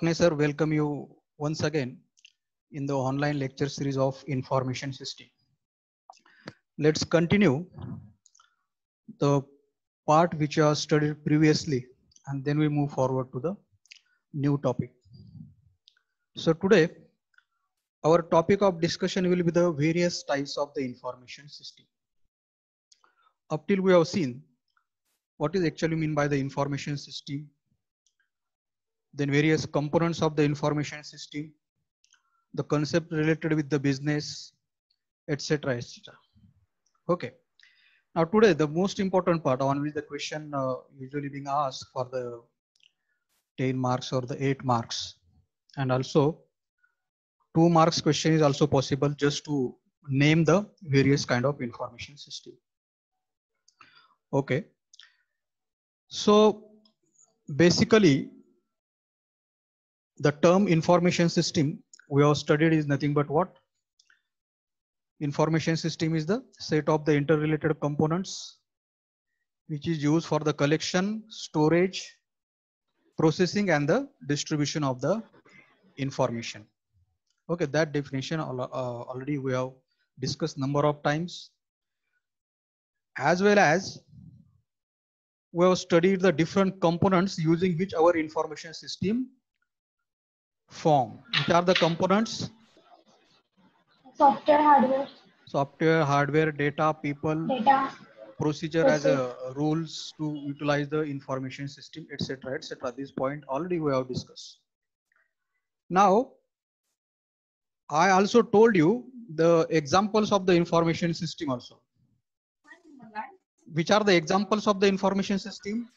Akne sir, welcome you once again in the online lecture series of information system. Let's continue the part which have studied previously and then we move forward to the new topic. So today our topic of discussion will be the various types of the information system. Up till we have seen what is actually mean by the information system, then various components of the information system, the concept related with the business, etc. etc. Okay. Now today the most important part on which the question uh, usually being asked for the 10 marks or the 8 marks and also 2 marks question is also possible just to name the various kind of information system. Okay. So basically the term information system we have studied is nothing but what information system is the set of the interrelated components which is used for the collection storage processing and the distribution of the information okay that definition uh, already we have discussed number of times as well as we have studied the different components using which our information system form. Which are the components? Software, hardware, Software, hardware, data, people, data, procedure as a rules to utilize the information system, etc. etc. This point already we have discussed. Now, I also told you the examples of the information system also. Which are the examples of the information system?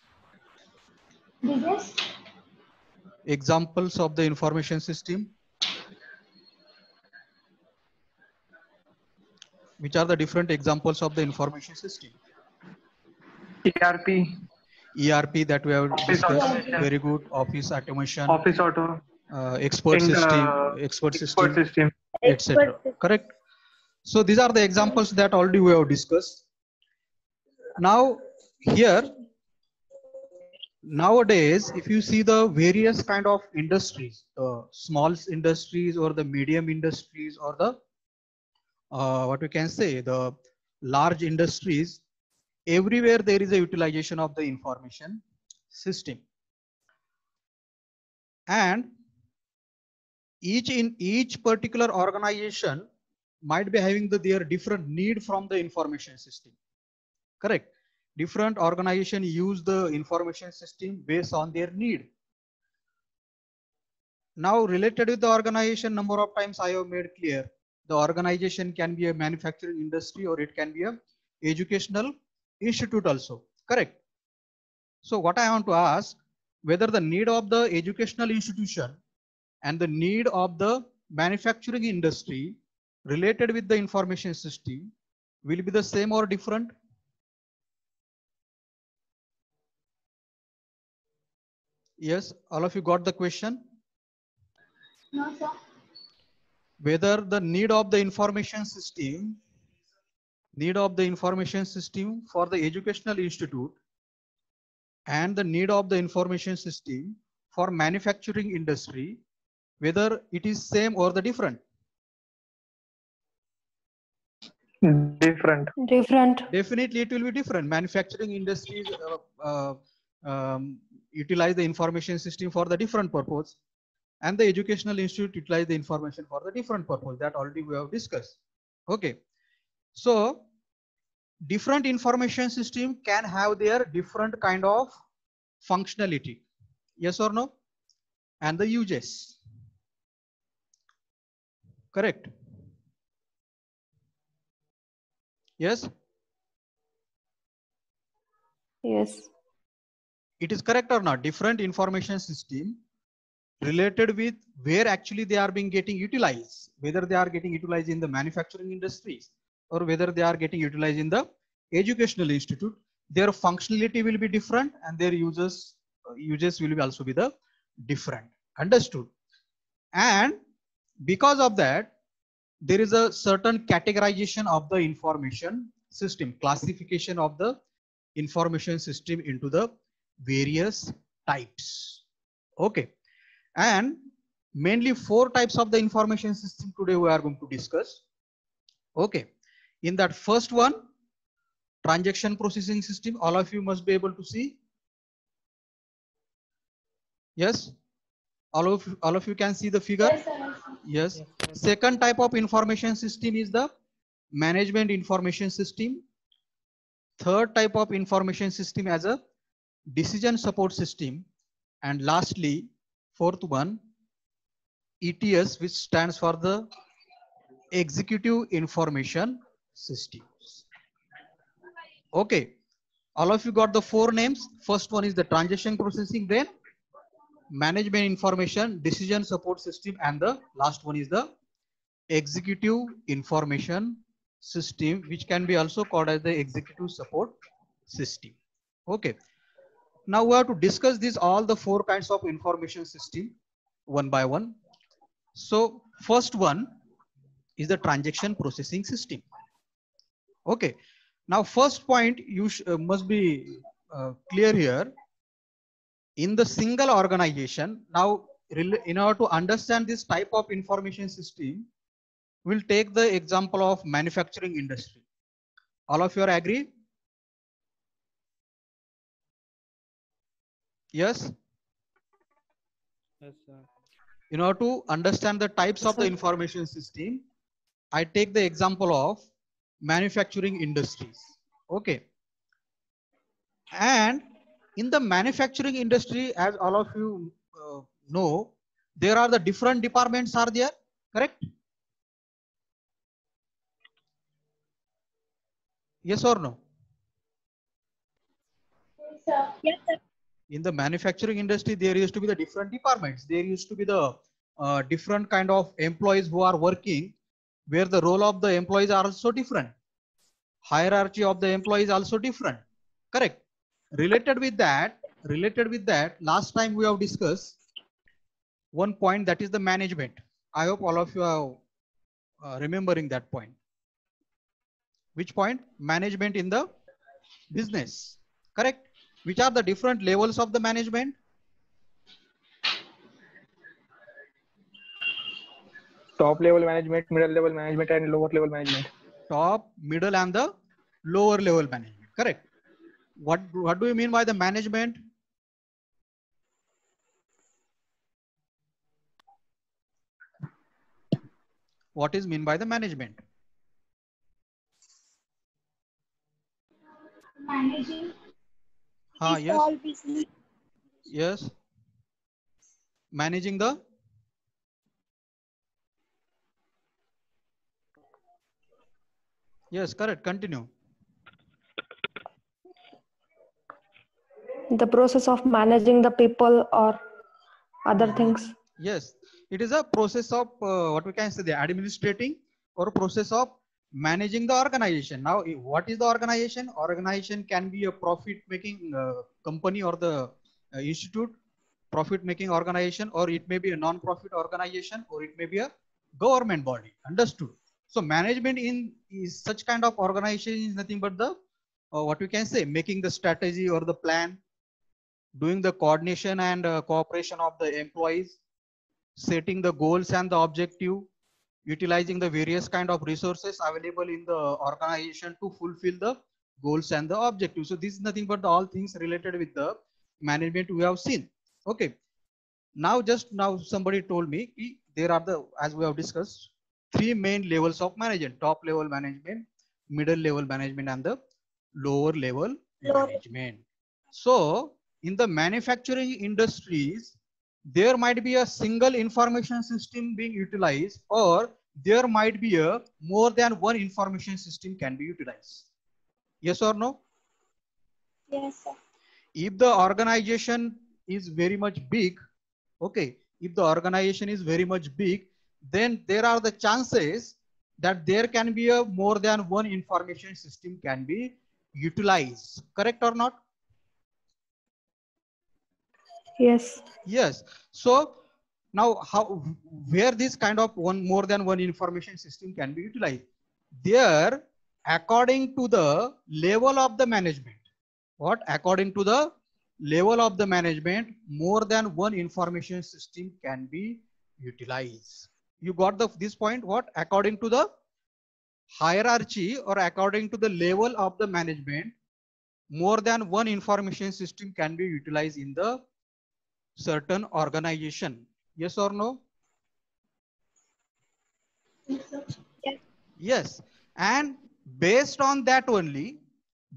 Examples of the information system. Which are the different examples of the information system? ERP, ERP that we have Office discussed. automation. Very good. Office automation, Office Auto, uh, expert and, system, uh, expert Expert system, System. etc. Correct. So these are the examples that already we have discussed. Now here, nowadays, if you see the various kind of industries, the small industries or the medium industries or the uh, what we can say the large industries, everywhere there is a utilization of the information system. And each in each particular organization might be having the, their different need from the information system. Correct. Different organization use the information system based on their need. Now related with the organization number of times i have made clear the organization can be a manufacturing industry or it can be a educational institute also. Correct? So what i want to ask whether the need of the educational institution and the need of the manufacturing industry related with the information system will be the same or different? Yes all of you got the question? No sir, whether the need of the information system need of the information system for the educational institute and the need of the information system for manufacturing industry whether it is same or the different. Different. different. Definitely it will be different. Manufacturing industries uh, uh, um, utilize the information system for the different purpose and the educational institute utilize the information for the different purpose that already we have discussed. Okay. So different information system can have their different kind of functionality. Yes or no? And the uses. Correct. Yes? Yes. It is correct or not? Different information system related with where actually they are being getting utilized whether they are getting utilized in the manufacturing industries or whether they are getting utilized in the educational institute. Their functionality will be different and their users uh, uses will also be the different. Understood. And because of that there is a certain categorization of the information system classification of the information system into the various types. Okay and mainly four types of the information system today we are going to discuss. Okay. In that first one transaction processing system all of you must be able to see. Yes? All of all of you can see the figure? Yes, sir. yes. Second type of information system is the management information system. Third type of information system as a decision support system. And lastly fourth one EIS which stands for the executive information systems. Okay all of you got the four names. First one is the transaction processing then management information decision support system and the last one is the executive information system which can be also called as the executive support system. Okay now we have to discuss these all the four kinds of information system one by one. So first one is the transaction processing system. Okay. Now first point you uh, must be uh, clear here. In the single organization now in order to understand this type of information system we'll take the example of manufacturing industry. All of you are agree yes Yes, sir. in order to understand the types of the information system i take the example of manufacturing industries okay and in the manufacturing industry as all of you uh, know there are the different departments are there correct yes or no Yes, sir. Yes, sir. In the manufacturing industry there used to be the different departments. There used to be the uh, different kind of employees who are working where the role of the employees are also different. Hierarchy of the employees also different. Correct. Related with that related with that last time we have discussed one point that is the management. I hope all of you are uh, remembering that point. Which point? Management in the business. Correct which are the different levels of the management? Top level management, middle level management, and lower level management. top middle and the lower level management. Correct. What what do you mean by the management? What is mean by the management? Managing is yes. all business. yes. Managing the? Yes correct. Continue. The process of managing the people or other things? Yes, it is a process of uh, what we can say the administrating or process of managing the organization. Now, what is the organization? Organization can be a profit making uh, company or the uh, institute, profit making organization, or it may be a non-profit organization, or it may be a government body. Understood? So, management in is such kind of organization is nothing but the uh, what we can say making the strategy or the plan, doing the coordination and uh, cooperation of the employees setting the goals and the objective utilizing the various kind of resources available in the organization to fulfill the goals and the objectives. So this is nothing but the all things related with the management we have seen. Okay. Now just now somebody told me there are the as we have discussed three main levels of management top level management middle level management and the lower level management. So in the manufacturing industries there might be a single information system being utilized or there might be a more than one information system can be utilized yes or no Yes, sir. if the organization is very much big okay if the organization is very much big then there are the chances that there can be a more than one information system can be utilized. Correct or not? Yes. Yes. So now how where this kind of one more than one information system can be utilized? There, according to the level of the management. What? According to the level of the management, more than one information system can be utilized. You got the this point? What? According to the hierarchy or according to the level of the management, more than one information system can be utilized in the certain organization. Yes or no? Yes. Yes. And based on that only,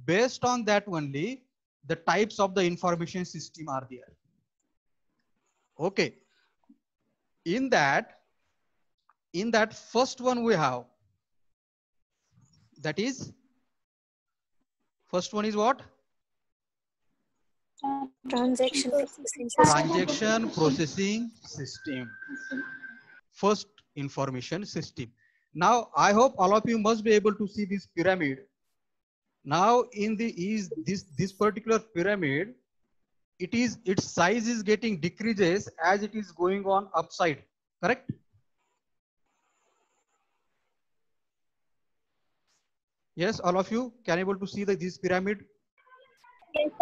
based on that only, the types of the information system are there. Okay. In that, in that first one we have, that is, first one is what? Transaction processing Transaction processing system. First information system. Now, I hope all of you must be able to see this pyramid. Now, in the is this this particular pyramid, it is its size is getting decreases as it is going on upside. Correct? Yes, all of you can able to see the this pyramid.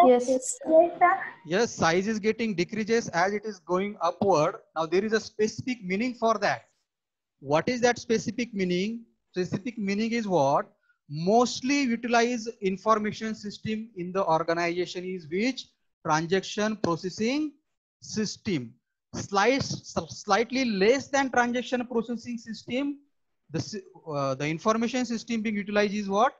Yes. Yes, sir. Yes, size is getting decreases as it is going upward. Now there is a specific meaning for that. What is that specific meaning? Specific meaning is what? Mostly utilized information system in the organization is which? Transaction processing system. Slight, slightly less than transaction processing system. The, uh, the information system being utilized is what?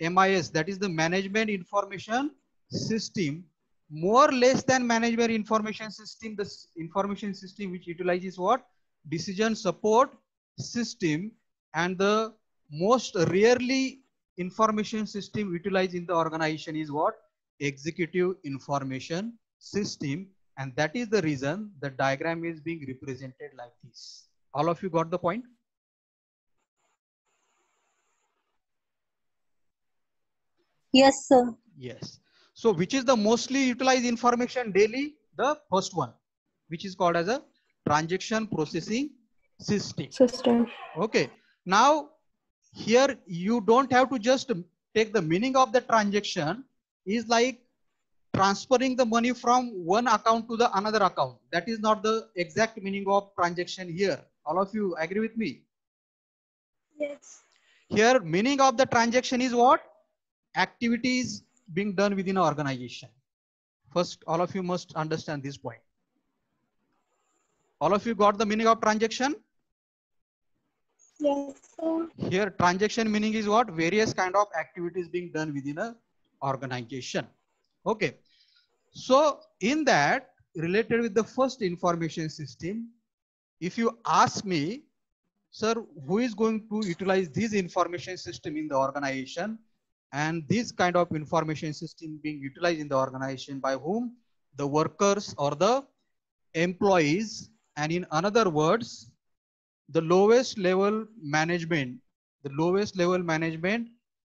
MIS, that is the management information system more or less than management information system the information system which utilizes what? Decision support system and the most rarely information system utilized in the organization is what? Executive information system. And that is the reason the diagram is being represented like this. All of you got the point? Yes, sir. Yes. So which is the mostly utilized information daily? The first one, which is called as a transaction processing system. System. Okay. Now here you don't have to just take the meaning of the transaction is like transferring the money from one account to the another account. That is not the exact meaning of transaction here. All of you agree with me? Yes. Here meaning of the transaction is what? Activities being done within an organization. First, all of you must understand this point. All of you got the meaning of transaction? Yes, sir. Here transaction meaning is what? Various kind of activities being done within a organization. Okay. So in that related with the first information system, if you ask me, sir, who is going to utilize this information system in the organization and this kind of information system being utilized in the organization by whom? The workers or the employees. And in other words, the lowest level management, the lowest level management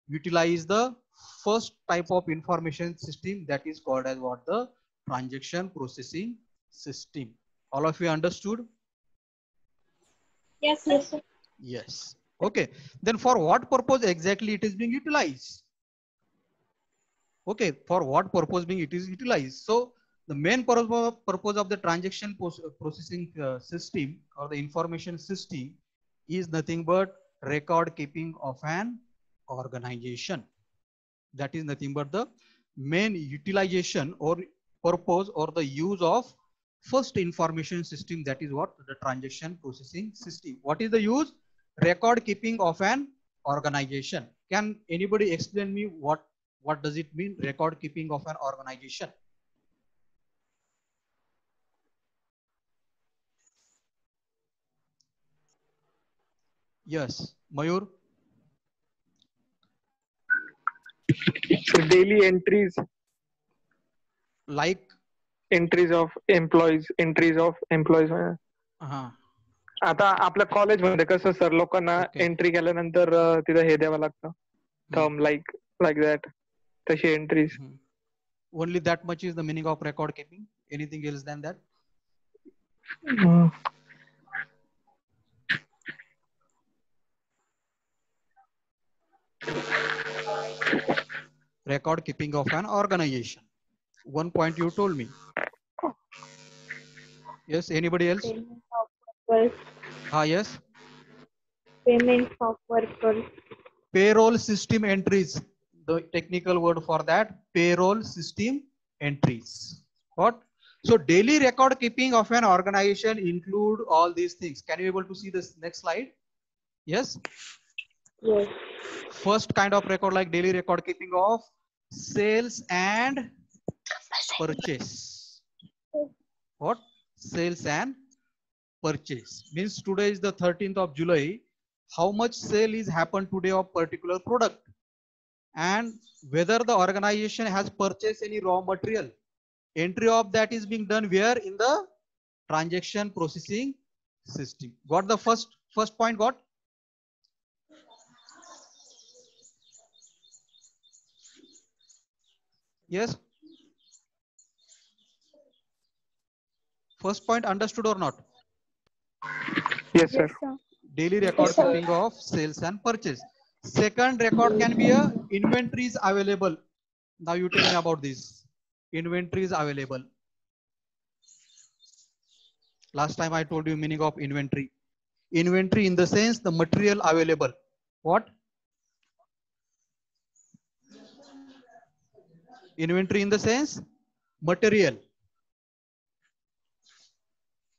utilize the first type of information system that is called as what the transaction processing system. All of you understood? Yes, yes, sir. Yes. Okay. Then for what purpose exactly it is being utilized? Okay. For what purpose being it is utilized? So the main purpose of the transaction processing uh, system or the information system is nothing but record keeping of an organization. That is nothing but the main utilization or purpose or the use of first information system that is what the transaction processing system. What is the use? Record keeping of an organization. Can anybody explain me what what does it mean record keeping of an organization? Yes, Mayur. Daily entries, Like, entries of employees, entries of employees. Um, uh आता आपल्या कॉलेजमध्ये कसं sir लोकांना. Entry केल्यानंतर तिथं हे द्यावं लागतं थर्म लाईक लाईक दॅट तशी entries Mhm. Only that much is the meaning of record keeping. Anything else than that? Record keeping of an organization. One point you told me. Yes, anybody else? Payment of workers. Ah, yes. Payment of workers. Payroll system entries. The technical word for that, payroll system entries. What? So daily record keeping of an organization include all these things. Can you able to see this next slide? Yes. Yes. First kind of record like daily record keeping of sales and purchase. What? Sales and purchase. Means today is the 13th of July. How much sale is happened today of particular product? And whether the organization has purchased any raw material. Entry of that is being done where in the transaction processing system. Got the first first point got? Yes. First point understood or not? Yes, sir. Yes, sir. Daily record Yes, sir. keeping of sales and purchase. Second record can be a inventories available. Now you tell me about this. Inventories available. Last time I told you meaning of inventory. Inventory in the sense the material available. What? Inventory in the sense material.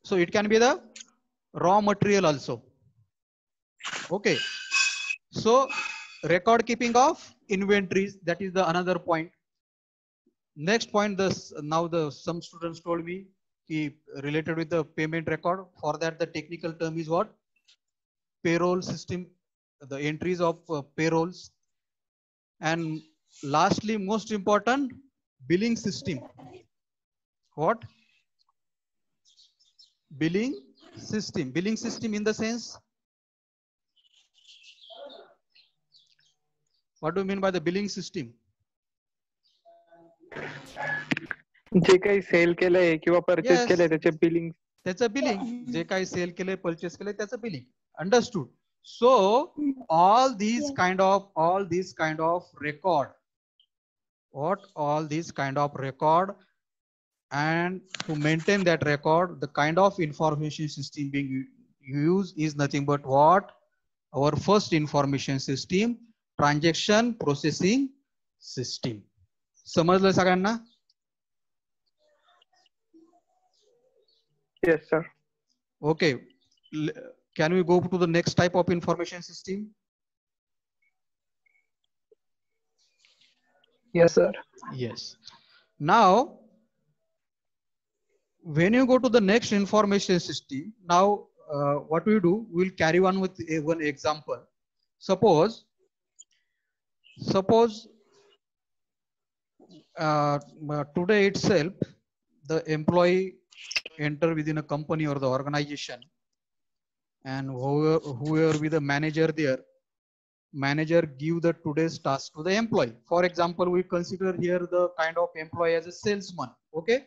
So it can be the raw material also. Okay. So record keeping of inventories, that is the another point. Next point, this now the some students told me he related with the payment record. For that, the technical term is what? Payroll system, the entries of uh, payrolls. And lastly, most important, billing system. What? Billing system. Billing system in the sense What do you mean by the billing system? जे काही cell केलंय किंवा purchase Yes. केलंय त्याचे billing त्याचं billing जे काही cell केले purchase केले त्याचं billing understood so all these Yes. kind of all these kind of record what all these kind of record and to maintain that record the kind of information system being u- used is nothing but what our first information system transaction processing system समजलं सगळ्यांना yes sir Okay. L- Can we go to the next type of information system? Yes sir Yes. Now, when you go to the next information system, now uh, what we do, we'll carry on with a, one example. Suppose, suppose uh, uh, today itself, the employee enter within a company or the organization and whoever, whoever be the manager there, manager give the today's task to the employee. For example, we consider here the kind of employee as a salesman. Okay.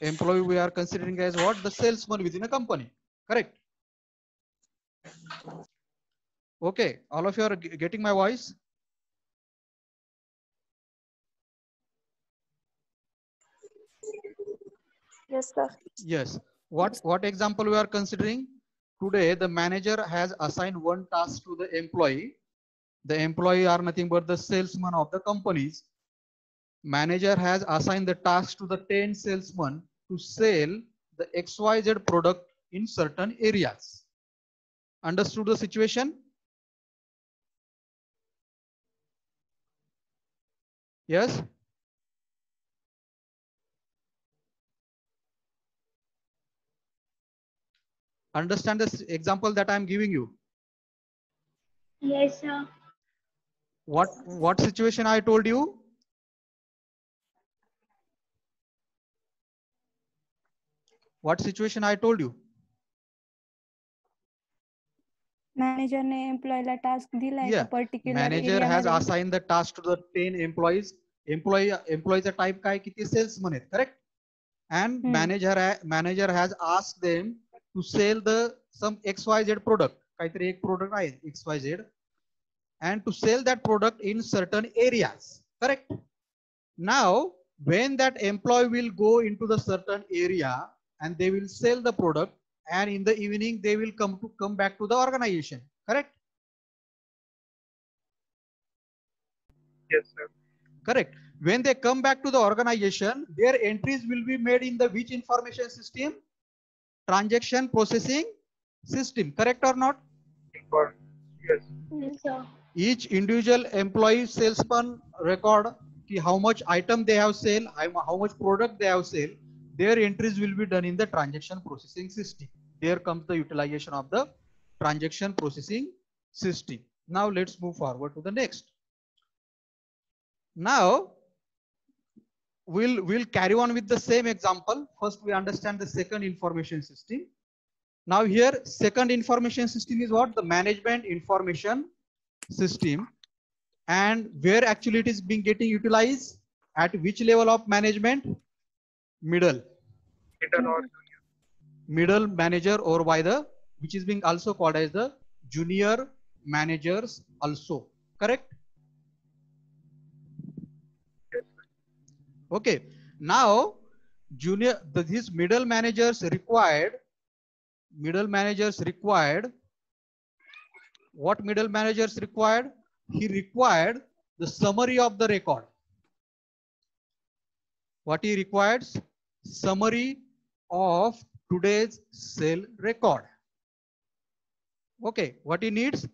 Employee we are considering as what? The salesman within a company. Correct. Okay. All of you are getting my voice? Yes, sir. Yes. What what example we are considering? Today the manager has assigned one task to the employee. The employee are nothing but the salesman of the companies. Manager has assigned the task to the 10 salesmen to sell the XYZ product in certain areas. Understood the situation? Yes? Understand this example that I am giving you. Yes, sir. What what situation I told you? What situation I told you? मॅनेजरने एम्प्लॉयला task दिलाय. Particular manager has assign the task to the ten employees employee एम्प्लॉईचा type काय? किती salesman आहेत correct and. Manager manager has ask them to sell the some X Y Z product काहीतरी एक product आहे X Y Z and to sell that product in certain areas correct now when that employee will go into the certain area and they will sell the product and in the evening they will come to come back to the organization correct Yes, sir. correct when they come back to the organization their entries will be made in the which information system transaction processing system correct or not Or- Yes. Yes, sir. each individual employee salesman record ki how much item they have sell how how much product they have sell their entries will be done in the transaction processing system there comes the utilization of the transaction processing system. Now let's move forward to the next. Now we'll we'll carry on with the same example. First we understand the second information system. Now here second information system is what? The management information system. And where actually it is being getting utilized? At which level of management? Middle. Middle or. Middle manager or by the which is being also called as the junior managers also. Correct? Okay. Now junior the, middle managers required middle managers required what middle managers required? He required the summary of the record. What he requires? Summary of today's sale record. Okay what he needs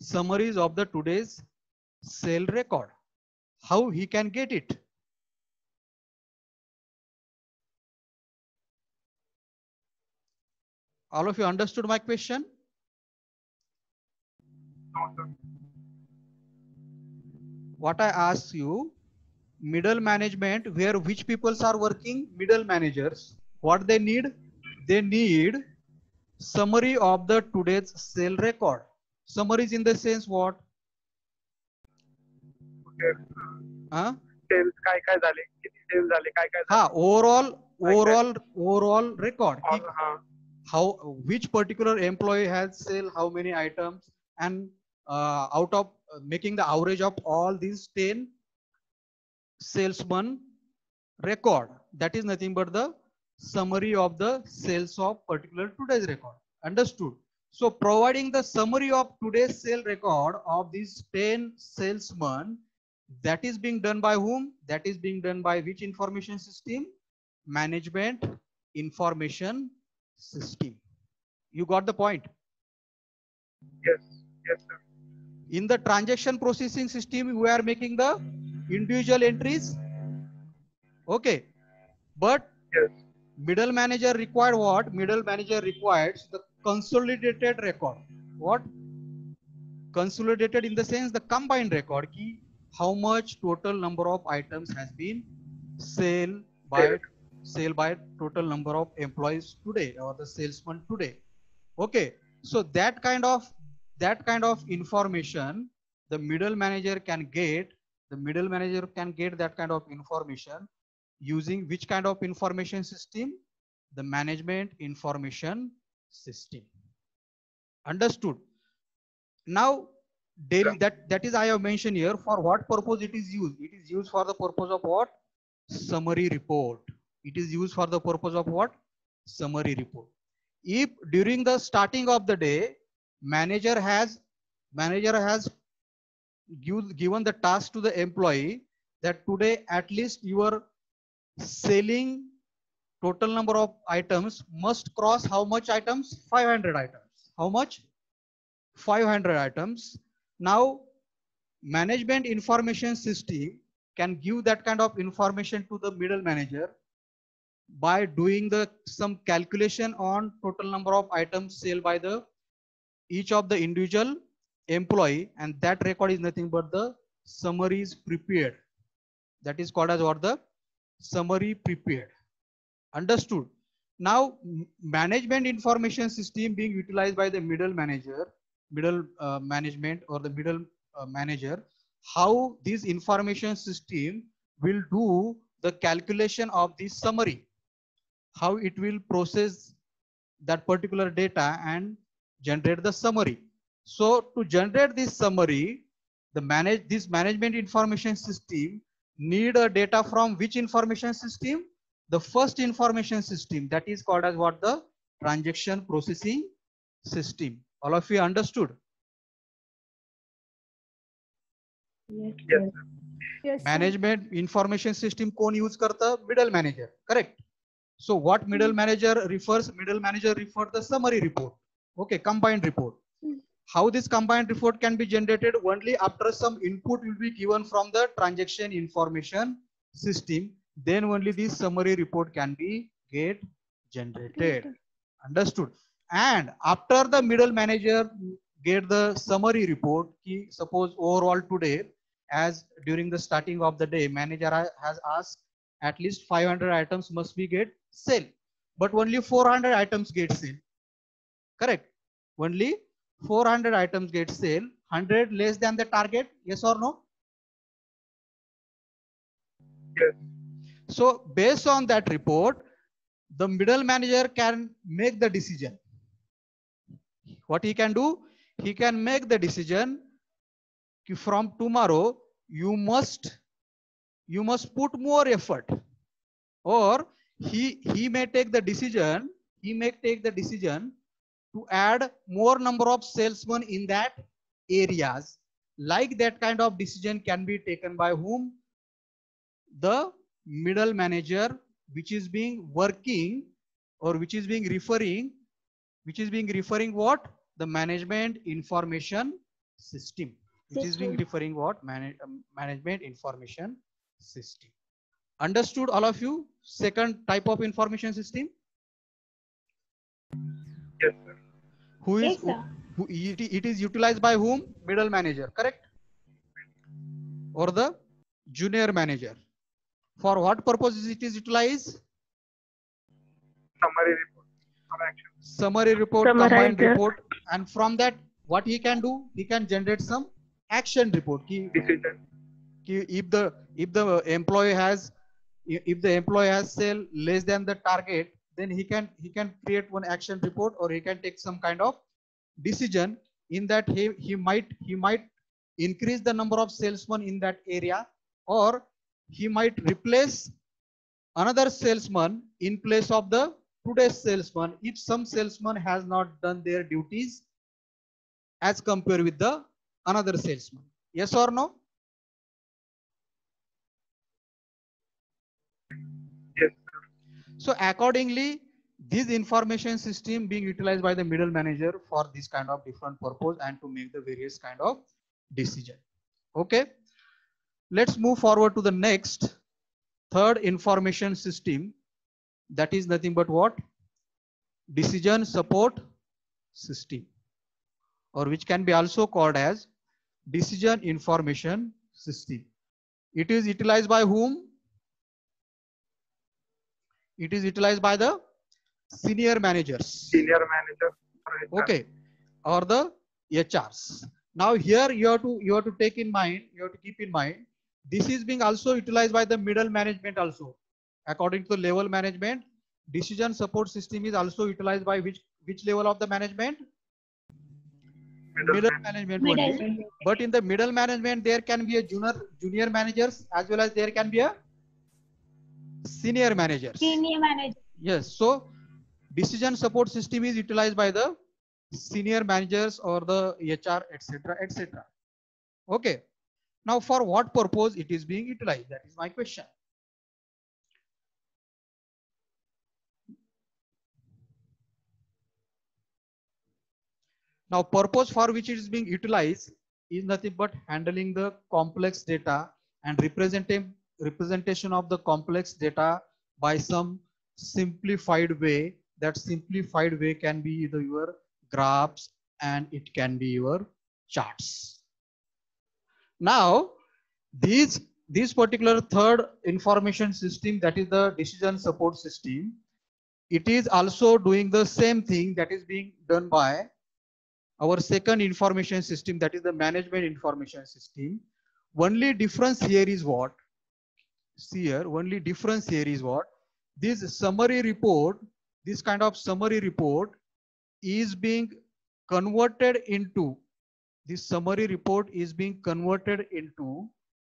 summaries of the today's sale record. How he can get it. All of you understood my question? What I ask you, middle management, where which peoples are working, middle managers, what they need? They need summary of the today's sale record. Summaries in the sense what? Okay. Huh? Sales काय काय झाले किती cell झाले काय काय Ha, overall, overall, overall record. झाले? Ki- हा how which particular employee has sell how many items and uh, out of uh, making the average of all these 10 salesman record that is nothing but the summary of the sales of particular today's record understood so providing the summary of today's sale record of these 10 salesmen that is being done by whom that is being done by which information system management information system. You got the point? yes yes sir In the transaction processing system, we are making the individual entries. Okay. But yes middle manager required what? Middle manager requires the consolidated record. What? Consolidated in the sense the combined record. Ki how much total number of items has been sale by sale by total number of employees today or the salesman today. Okay. So that kind of that kind of information the middle manager can get the middle manager can get that kind of information using which kind of information system? The management information system. Understood. Now daily that that is i have mentioned here for what purpose it is used? It is used for the purpose of what? Summary report. It is used for the purpose of what? Summary report. If during the starting of the day manager has manager has give, given the task to the employee that today at least your selling total number of items must cross how much items? 500 items. How much? 500 items. Now management information system can give that kind of information to the middle manager by doing the some calculation on total number of items sold by the each of the individual employee and that record is nothing but the summary is prepared. That is called as what the summary prepared. Understood. Now management information system being utilized by the middle manager middle uh, management or the middle uh, manager how this information system will do the calculation of the summary. How it will process that particular data and generate the summary. So to generate this summary the manage this management information system need a data from which information system the first information system that is called as what the transaction processing system all of you understood Yes. Yes. Yes, sir. management information system कोण use करतं middle manager correct so what middle manager refers middle manager refer the summary report okay combined report Hmm. How this combined report can be generated? Only after some input will be given from the transaction information system. Then only this summary report can be get generated. Understood. And after the middle manager get the summary report ki suppose overall today as during the starting of the day manager has asked at least 500 items must be get sale. But only 400 items get sale. Correct? Only 400 items get sale. 100 less than the target yes or no? Yes. so based on that report the middle manager can make the decision. What he can do? He can make the decision from tomorrow you must you must put more effort. Or he he may take the decision he may take the decision to add more number of salesmen in that areas. Like that kind of decision can be taken by whom? The middle manager which is being working or which is being referring which is being referring what? The management information system. Which is being referring what? Mana- um, management information system. Understood all of you? Second type of information system? Yes, sir. Who is Yes, who it, it is utilized by whom? Middle manager correct? Or the junior manager. For what purposes it is utilized? Summary report. Of action. summary report Summarize combined report. And from that what he can do? He can generate some action report. Ki, Decision. ki if the if the employee has if the employee has sale less than the target then he can he can create one action report or he can take some kind of decision in that he he might he might increase the number of salesmen in that area or he might replace another salesman in place of the today's salesman if some salesman has not done their duties as compared with the another salesman. Yes or no So accordingly, this information system being utilized by the middle manager for this kind of different purpose and to make the various kind of decision. Okay. Let's move forward to the next third information system. That is nothing but what? Decision support system or which can be also called as decision information system. It is utilized by whom? It is utilized by the senior managers. Senior manager. okay. Or the hrs now here you have to you have to take in mind you have to keep in mind this is being also utilized by the middle management also. According to the level management decision support system is also utilized by which which level of the management? Middle middle man- management Middle. but in the middle management there can be a junior junior managers as well as there can be a senior managers Senior manager. Yes, so decision support system is utilized by the senior managers or the HR, etc., etc. Okay. Now, for what purpose it is being utilized? That is my question. Now, purpose for which it is being utilized is nothing but handling the complex data and representing representation of the complex data by some simplified way. That simplified way can be either your graphs and it can be your charts. Now, these this particular third information system that is the decision support system it is also doing the same thing that is being done by our second information system, that is the management information system. Only difference here is what? See here, only difference here is what? This summary report, this kind of summary report is being converted into, this summary report is being converted into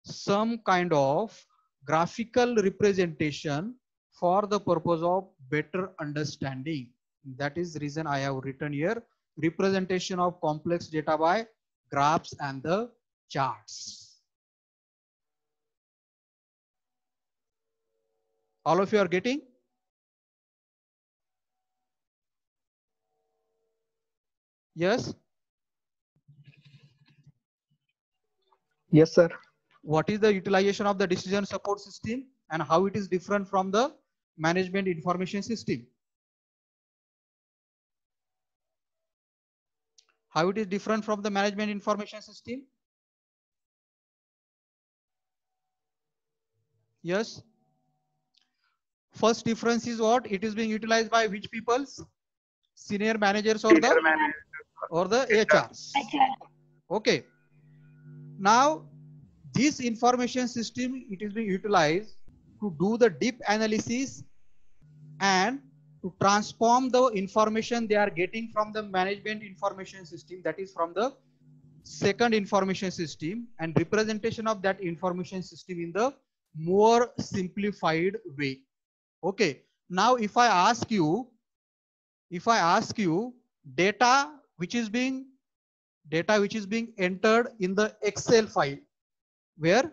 some kind of graphical representation for the purpose of better understanding. That is the reason I have written here representation of complex data by graphs and the charts. All of you are getting? Yes. Yes, sir. What is the utilization of the decision support system and how it is different from the management information system? How it is different from the management information system? Yes. First difference is what? It is being utilized by which peoples? Senior managers or Senior the manager. or the HRs. Okay. Now, this information system, it is being utilized to do the deep analysis and to transform the information they are getting from the management information system, that is from the second information system and representation of that information system in the more simplified way. Okay. Now, if I ask you, if I ask you data which is being data which is being entered in the Excel file, where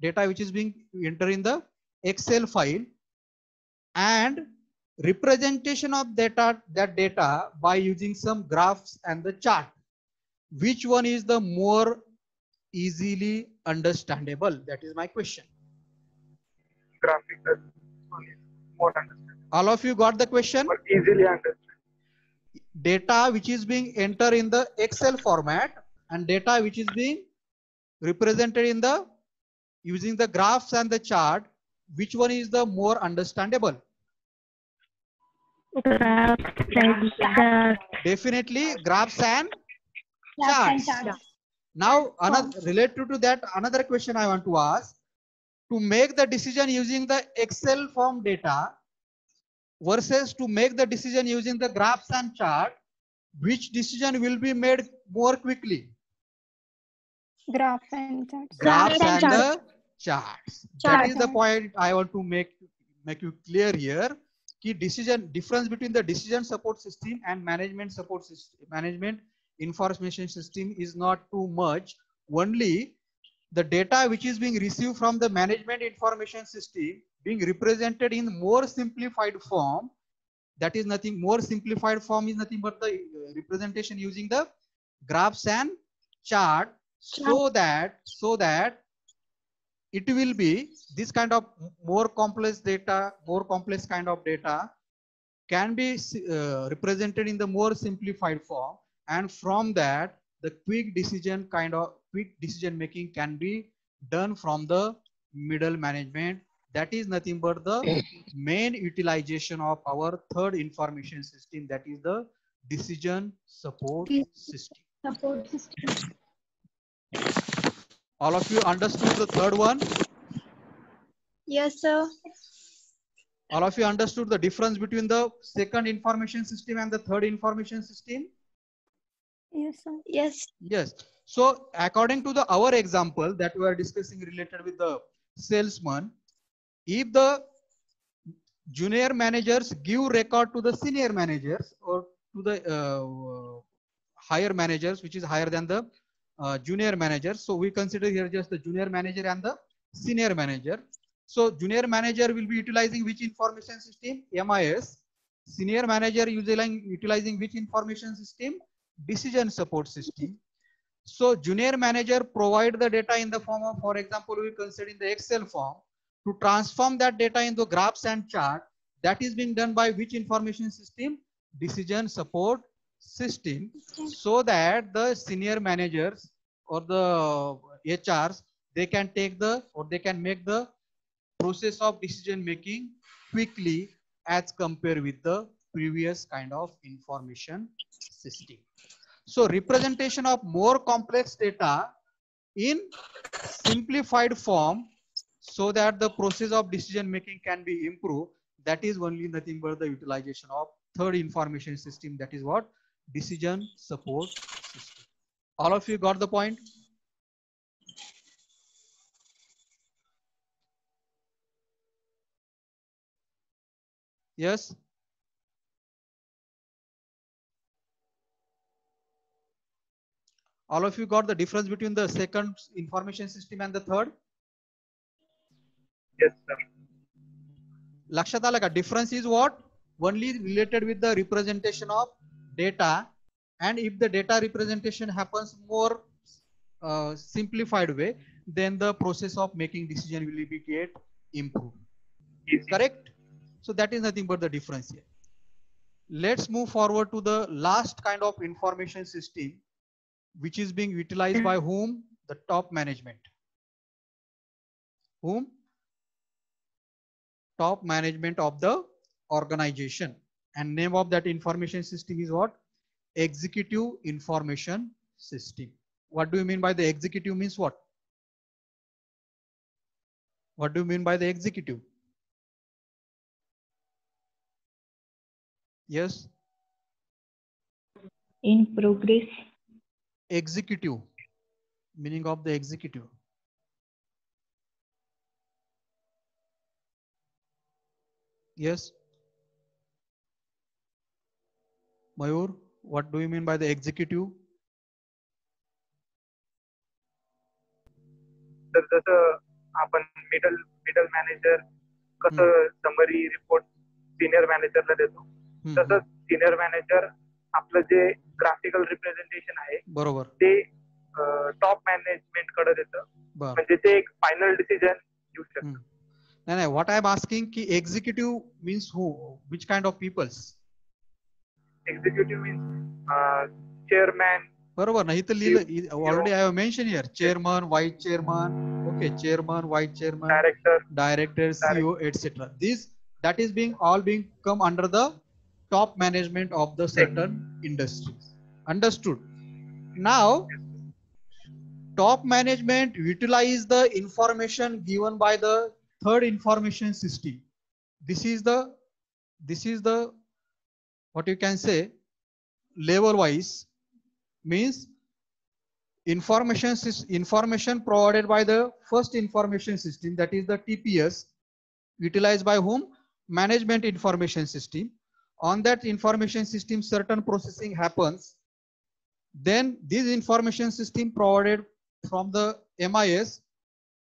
data which is being entered in the Excel file and representation of data that data by using some graphs and the chart. Which one is the more easily understandable? That is my question. Graphical more understandable. All of you got the question? More easily understood. data which is being entered in the Excel format and data which is being represented in the using the graphs and the chart, which one is the more understandable? Graphs and chart. Definitely graphs and charts. Now, another related to that, another question I want to ask: to make the decision using the Excel form data versus to make the decision using the graphs and chart, which decision will be made more quickly? Graph and charts. Graphs Graphs and and the charts. That is the point I want to make make you clear here. Key decision difference between the decision support system and management support system, management information system is not too much. Only the data which is being received from the management information system being represented in more simplified form. That is nothing more simplified form is nothing but the uh, representation using the graphs and chart so that so that it will be this kind of more complex data more complex kind of data can be uh, represented in the more simplified form and from that the quick decision kind of quick decision making can be done from the middle management. That is nothing but the main utilization of our third information system that is the decision support system. Support system. all of you understood the third one? Yes, sir. all of you understood the difference between the second information system and the third information system Yes, sir. Yes. yes. So according to the our example that we are discussing related with the salesman if the junior managers give record to the senior managers or to the uh, higher managers which is higher than the uh, junior managers so we consider here just the junior manager and the senior manager. So junior manager will be utilizing which information system? Mis senior manager utilizing utilizing which information system decision support system. So junior manager provide the data in the form of for example we consider in the excel form to transform that data into graphs and chart. That is being done by which information system? Decision support system. So that the senior managers or the hrs they can take the or they can make the process of decision making quickly as compared with the previous kind of information system So representation of more complex data in simplified form so that the process of decision making can be improved. That is only nothing but the utilization of third information system. That is what decision support system. All of you got the point? Yes. All of you got the difference between the second information system and the third? Yes, sir. लक्षात आलं का difference is what only related with the representation of data and if the data representation happens more uh, simplified way then the process of making decision will be get improved Easy. correct so that is nothing but the difference here let's move forward to the last kind of information system which is being utilized by whom? The top management. Whom? Top management of the organization. And name of that information system is what? Executive information system. What do you mean by the executive means what? What do you mean by the executive? Yes? In progress executive meaning of the executive yes mayur what do you mean by the executive तर जसं आपण middle middle manager कसं summary report senior मॅनेजरला देतो तसंच senior manager आपलं जे graphical representation आहे बरोबर. ते टॉप मॅनेजमेंट कडे देतं. म्हणजे ते एक फायनल डिसिजन घेऊ शकतं. हम्म. नाही नाही व्हॉट आय एम आस्किंग की executive means who which kind of peoples executive means chairman बरोबर ना इथं लिहिलं already I mention here chairman vice chairman okay chairman vice chairman director director, CEO, etc. This that is being all being come under the top management of the certain industries. Understood? Now, top management utilize the information given by the third information system. This is the this is the what you can say level wise means information information provided by the first information system that is the tps utilized by whom management information system on that information system certain processing happens. Then this information system provided from the mis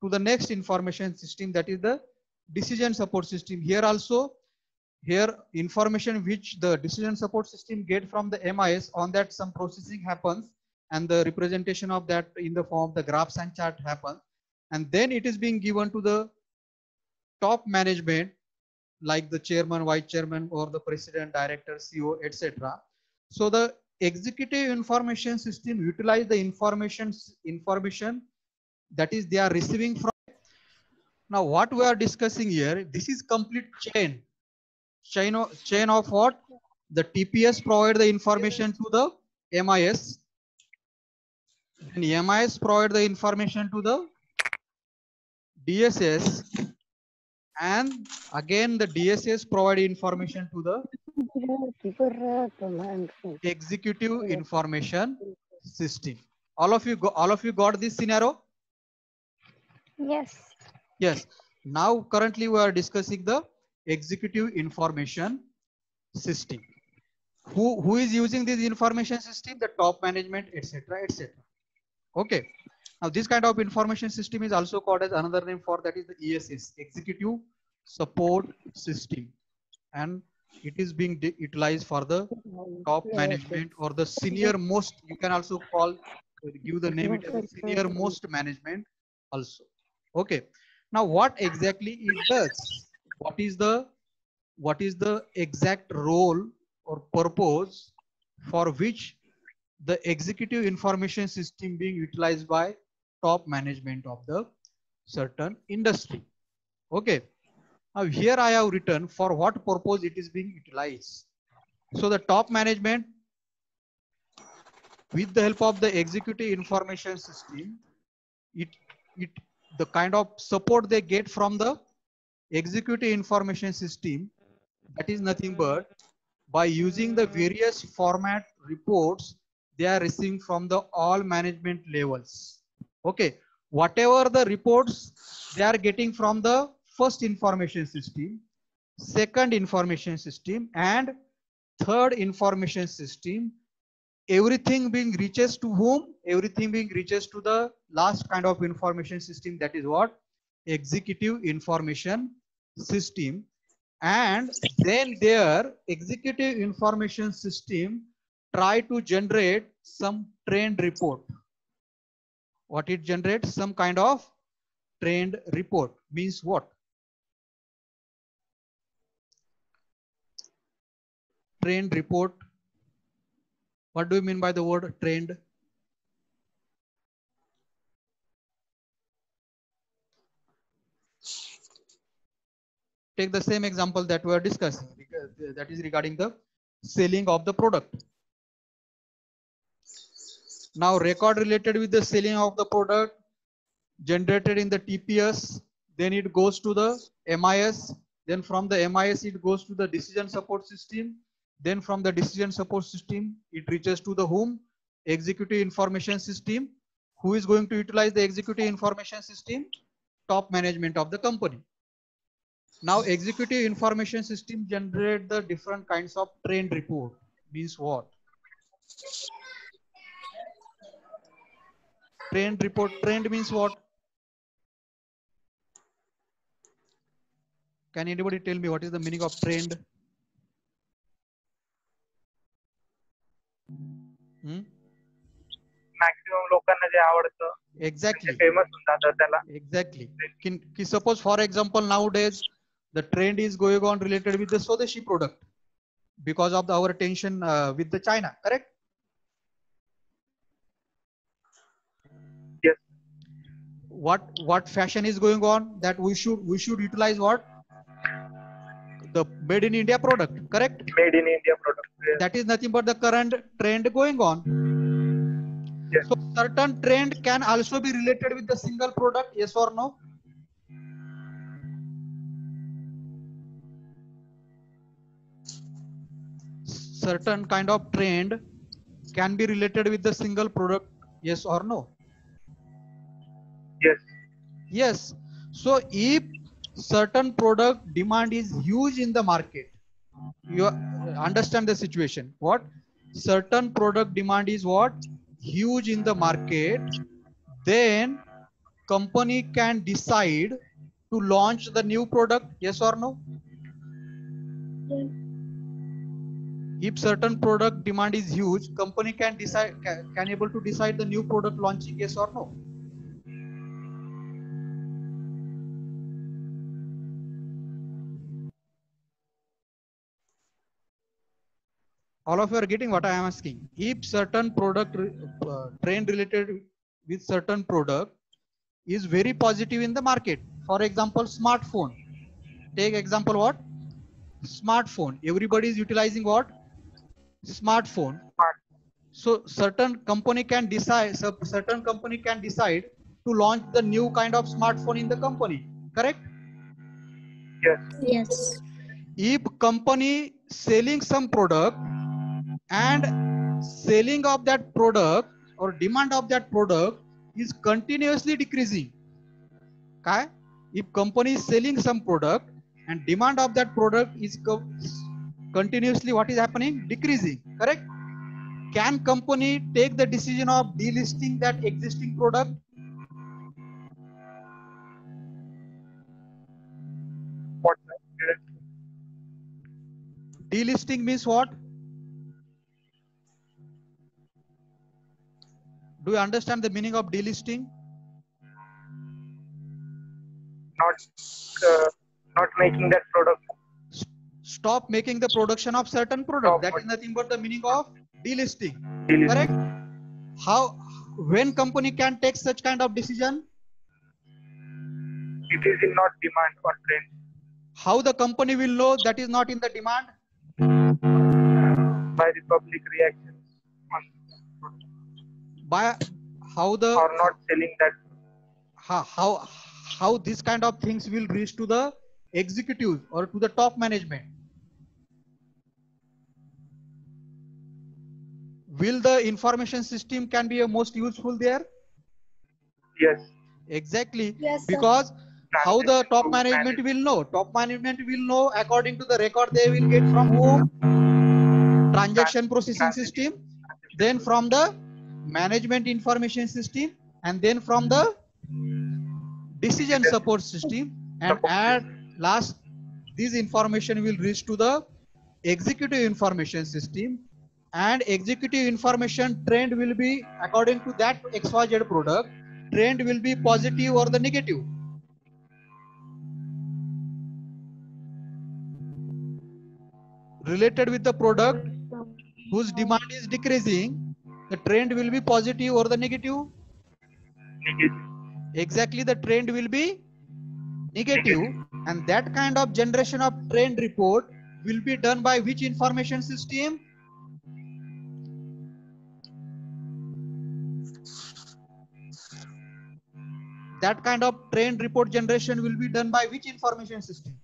to the next information system that is the decision support system. Here also here information which the decision support system get from the mis on that some processing happens and the representation of that in the form of the graphs and chart happen and then it is being given to the top management like the chairman vice chairman or the president director ceo etc so the executive information system utilize the information information that is they are receiving from. Now what we are discussing here this is complete chain. Chain of, chain of what? The tps provide the information to the mis and MIS provide the information to the DSS and again the DSS provide information to the executive information system. All of you go, all of you got this scenario? Yes. Yes. Now currently we are discussing the executive information system. Who, who is using this information system? The top management, etc. etc. Okay. Now this kind of information system is also called as another name for that is the ESS, Executive Support System. And it is being utilized for the top management or the senior most, you can also call, give the name it as senior most management also. Okay. Now what exactly it does? What is the, what is the exact role or purpose for which the executive information system being utilized by top management of the certain industry. Okay. Now here I have written for what purpose it is being utilized. So the top management with the help of the executive information system, it, it, the kind of support they get from the executive information system, that is nothing but by using the various format reports they are receiving from the all management levels. Okay, whatever the reports they are getting from the first information system, second information system, and third information system, everything being reaches to whom? Everything being reaches to the last kind of information system. That is what? Executive information system. And then their executive information system try to generate some trend report. What it generates? Some kind of trained report means what? trained report. What do you mean by the word trained Take the same example that we are discussing that is regarding the selling of the product. Now record related with the selling of the product generated in the TPS, then it goes to the MIS, then from the MIS it goes to the decision support system, then from the decision support system it reaches to the whom? Executive information system. Who is going to utilize the executive information system? Top management of the company. Now executive information system generate the different kinds of trend report. Means what? Trend report. Trend means what? Can anybody tell me what is the meaning of trend? Hmm? Maximum लोकांना जे आवडतं Exactly. Famous होऊन जातं त्याला Exactly. Can, can suppose for example nowadays the trend is going on related with the Swadeshi product because of the, our tension uh, with the China, what what fashion is going on that we should we should utilize what? The made in india product correct? Made in india product yes. that is nothing but the current trend going on. Yes. so certain trend can also be related with the single product yes or no? Certain kind of trend can be related with the single product yes or no? Yes Yes. So if certain product demand is huge in the market, you understand the situation. What? Certain product demand is what? Huge in the market. Then company can decide to launch the new product. Yes or no? If certain product demand is huge, company can decide can, can able to decide the new product launching. Yes or no? All of you are getting what I am asking. If certain product re- uh, trend related with certain product is very positive in the market, for example, smartphone. Take example what? Smartphone. Everybody is utilizing what? Smartphone. So certain company can decide. cer- Certain company can decide to launch the new kind of smartphone in the company. Correct? Yes Yes. if company selling some product and selling of that product or demand of that product is continuously decreasing. Okay if company is selling some product and demand of that product is co continuously what is happening? Decreasing correct? Can company take the decision of delisting that existing product? What? Delisting means what? Do you understand the meaning of delisting? Not, uh, not making that product. Stop making the production of certain product. Stop. That is nothing but the meaning of delisting. delisting. Correct? How, when company can take such kind of decision? It is in not demand or trend. How the company will know that is not in the demand? By the public reaction by how the or not selling that. how how, how this kind of things will reach to the executives or to the top management. Will the information system can be a most useful there? Yes. Exactly. Yes, sir. because how the top management will know? Top management will know according to the record they will get from whom transaction processing system. Then from the management information system and then from the decision support system and at last this information will reach to the executive information system and executive information trend will be according to that xyz product trend will be positive or the negative. Related with the product whose demand is decreasing the trend will be positive or the negative? Negative. exactly the trend will be negative, negative. And that kind of generation of trend report will be done by which information system? That kind of trend report generation will be done by which information system?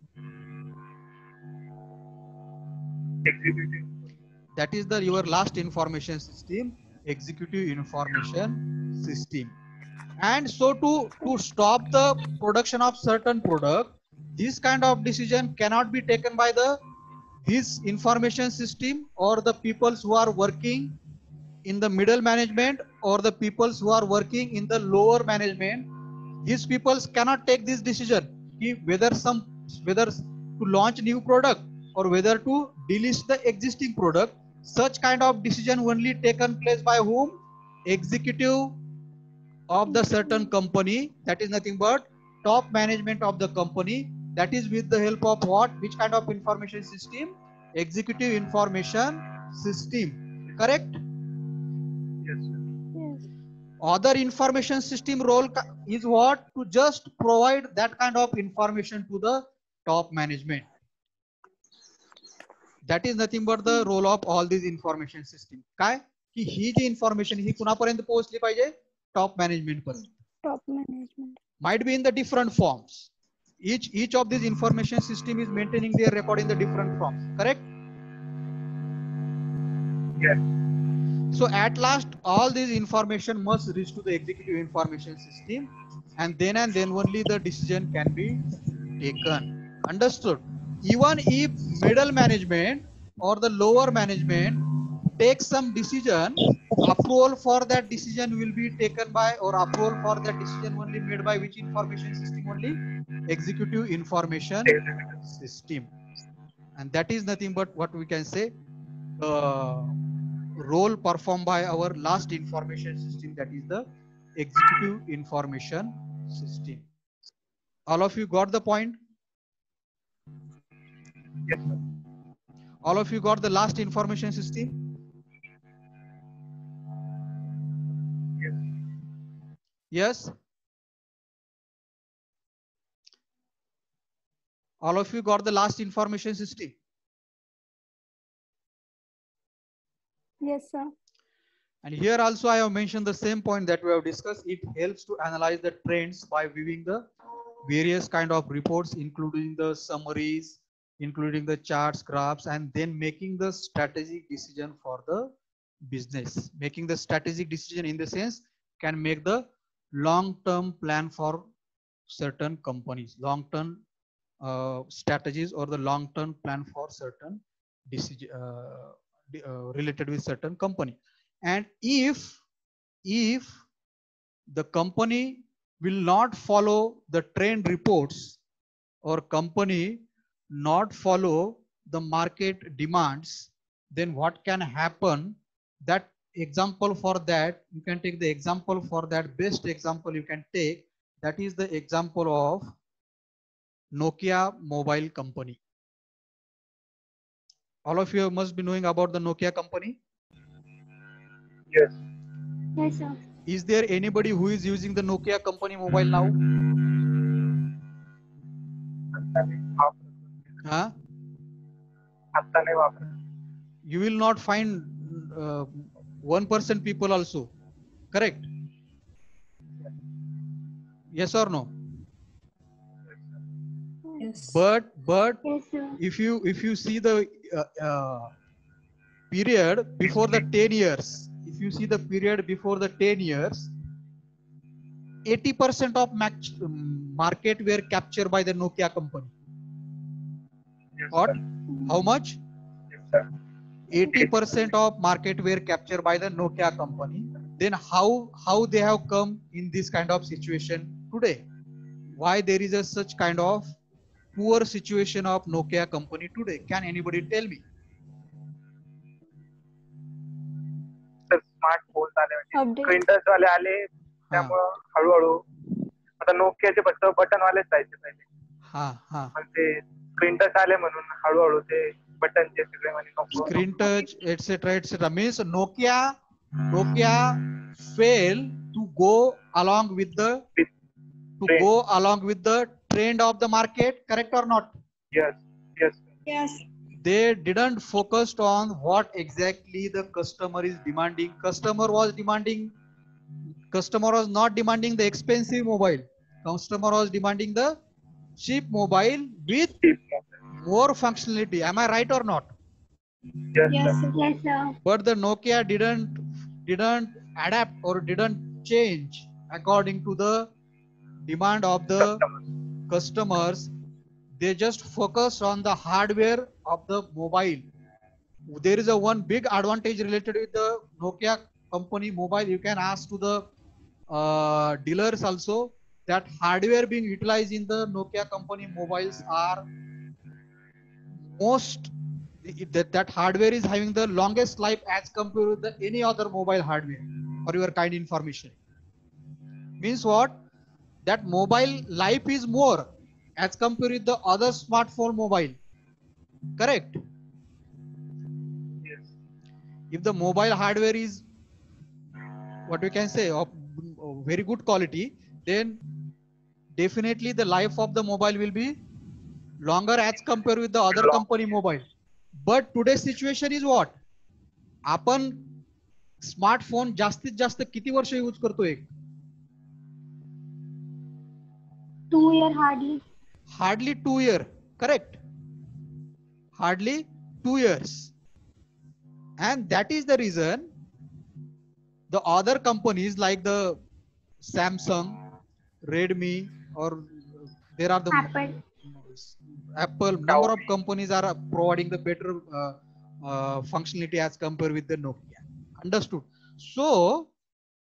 Executive. That is the your last information system executive information system. And so to to stop the production of certain product this kind of decision cannot be taken by the this information system or the peoples who are working in the middle management or the peoples who are working in the lower management. These peoples cannot take this decision whether some whether to launch new product or whether to delist the existing product such kind of decision only taken place by whom? Executive of the certain company. That is nothing but top management of the company. That is with the help of what? Which kind of information system? Executive information system. Correct? Yes sir. Other information system role is what? To just provide that kind of information to the top management that is nothing but the role of all these information system काय की ही जी information ही कुणापर्यंत पोहोचली पाहिजे top management पर्यंत Top management. might be in the different forms each each of these information system is maintaining their record in the different forms correct yes So at last, all this information must reach to the executive information system, and then and then only the decision can be taken. Understood? Even if middle management or the lower management takes some decision, approval for that decision will be taken by or approval for that decision only made by which information system only? Executive information system. And that is nothing but what we can say the role performed by our last information system that is the executive information system. All of you got the point yes sir. all of you got the last information system yes yes all of you got the last information system Yes, sir. And here also I have mentioned the same point that we have discussed. It helps to analyze the trends by viewing the various kind of reports, including the summaries, including the charts, graphs, and then making the strategic decision for the business. Making the strategic decision in the sense can make the long-term plan for certain companies, long-term uh, strategies or the long-term plan for certain decision uh, uh, related with certain company and if if the company will not follow the trend reports or company not follow the market demands then what can happen? That example for that you can take the example for that best example you can take. That is the example of nokia mobile company. All of you must be knowing about the nokia company? Yes. Yes, sir. is there anybody who is using the nokia company mobile now आता नाही वापरत you will not find uh, one percent people also correct yes or no Yes. but but Yes, sir. if you if you see the uh, uh, period before the 10 years if you see the period before the 10 years 80% of match, um, market were captured by the nokia company Yes, what sir. how much Yes, sir. 80% of market were captured by the nokia company then how how they have come in this kind of situation today why there is a such kind of poor situation of nokia company today can anybody tell me तर smartphone आले म्हणजे touch वाले आले त्यामुळं हळूहळू आता नोकियाचे फक्त button वालेच जायचे पहिले हा हा ते टच आले म्हणून हळूहळू ते button screen touch etc etc means nokia hmm. nokia fail to go along with the to go along with the trend of the market correct or not? Yes yes. Yes. They didn't focus on what exactly the customer is demanding. Customer was demanding customer was not demanding the expensive mobile. Customer was demanding the cheap mobile with cheap more functionality. Am I right or not? Yes, yes, yes sir. But the Nokia didn't didn't adapt or didn't change according to the demand of the customers. They just focus on the hardware of the mobile. There is a one big advantage related with the Nokia company mobile. You can ask to the uh, dealers also that hardware being utilized in the Nokia company mobiles are most that, that hardware is having the longest life as compared with the any other mobile hardware for your kind information. Means what? That mobile life is more as compared with the other smartphone mobile. Correct? Yes. if the mobile hardware is what we can say of very good quality then definitely the life of the mobile will be longer as compared with the other Long. company mobile but today's situation is what आपण smartphone जास्तीत जास्त किती वर्ष use करतोय Two year hardly. hardly two year correct hardly two years and that is the reason the other companies like the samsung redmi or there are the Apple. apple number of companies are providing the better uh, uh, functionality as compared with the nokia. Understood. So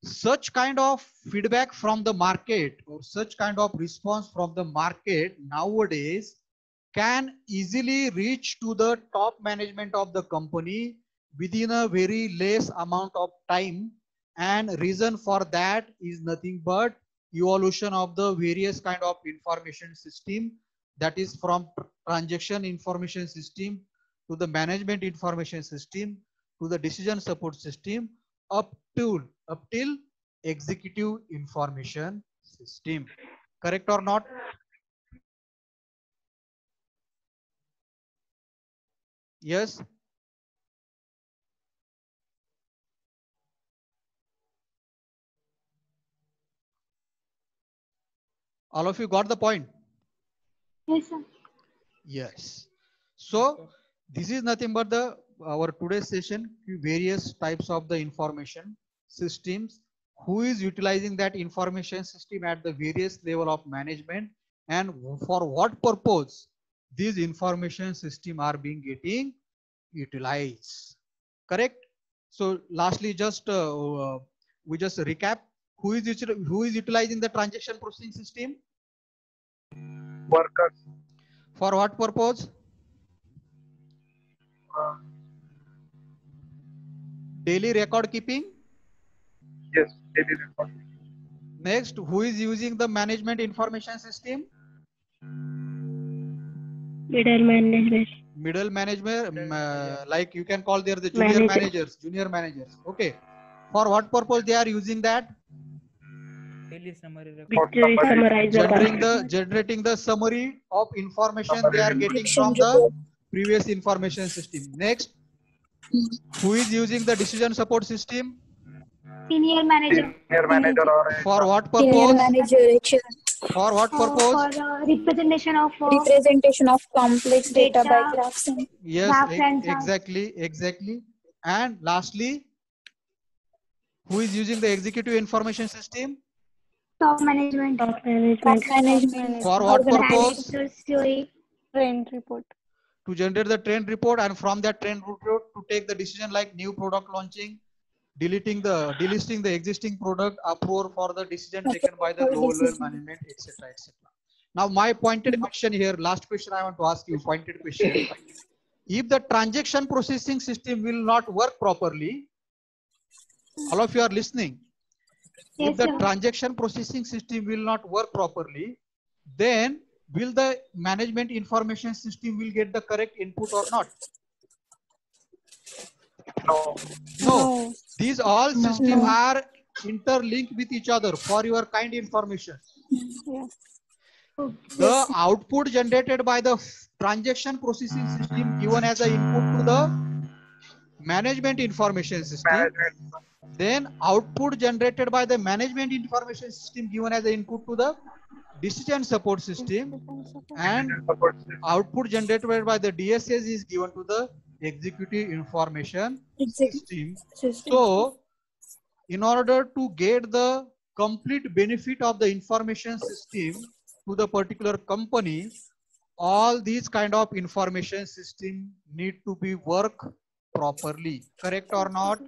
such kind of feedback from the market or such kind of response from the market nowadays can easily reach to the top management of the company within a very less amount of time. And reason for that is nothing but evolution of the various kind of information system that is from transaction information system to the management information system to the decision support system up to up till executive information system. Correct or not? Yes? All of you got the point Yes, sir. Yes. So this is nothing but the our today's session various types of the information systems who is utilizing that information system at the various level of management and for what purpose these information system are being getting utilized correct so lastly just uh, uh, we just recap who is who is utilizing the transaction processing system workers for what purpose Uh, daily record keeping yes daily record next who is using the management information system Middle management. middle management um, uh, like you can call there the junior Manager. managers junior managers okay for what purpose they are using that daily summary report. Victory summarizer. generating the generating the summary of information they are getting from the previous information system next who is using the decision support system Senior manager. senior manager or For what purpose Senior purpose? manager, For what purpose? for uh, representation of uh, representation of complex data by Data. graphs and Yes, Graph e- and exactly, exactly. And lastly, who is using the executive information system? Top management. Top management. top management. For what purpose? Financial theory. Trend report. To generate the trend report and from that trend report to take the decision like new product launching, deleting the delisting the existing product, approval for the decision taken by the For lower level management, etc. etc. Now my pointed mm-hmm. question here, last question I want to ask you, pointed question. If the transaction processing system will not work properly, all of you are listening. Yes, if the sir. transaction processing system will not work properly, then will the management information system will get the correct input or not? no No, these all No. systems are interlinked with each other for your kind information. The output generated by the transaction processing system hmm. given as an input to the management information system. management Then output generated by the management information system given as an input to the decision support system and output generated by the DSS is given to the executive information system. system. So, in order to get the complete benefit of the information system to the particular company, all these kind of information system need to be work properly. Correct or not?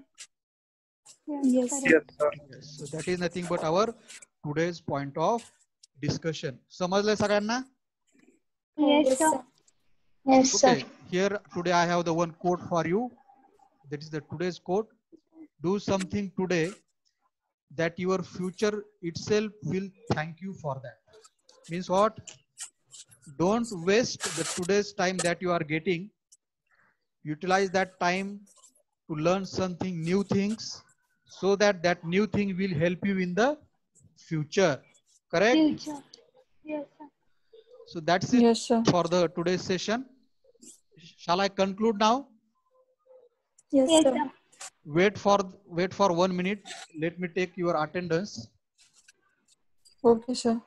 Yes. yes sir Yes. So that is nothing but our today's point of discussion. समजलंय सगळ्यांना? Yes, sir. Yes, sir. Okay. Here today I have the one quote for you. That is the today's quote. Do something today that your future itself will thank you for that. Means what? Don't waste the today's time that you are getting. Utilize that time to learn something new things so that that new thing will help you in the future. Correct? Future. Yes, sir. So that's it Yes, sir. for the today's session. Shall I conclude now? Yes, Yes, sir. sir. Wait for wait for one minute. Let me take your attendance. Okay, sir.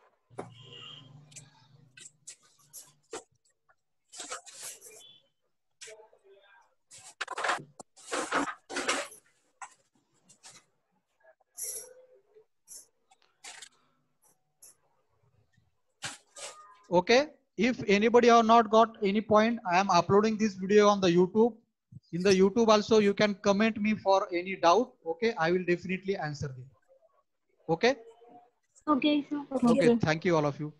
Okay. If anybody have not got any point, I am uploading this video on the YouTube. In the YouTube also, you can comment me for any doubt. Okay. I will definitely answer them. Okay. Okay. Okay. Thank you all of you.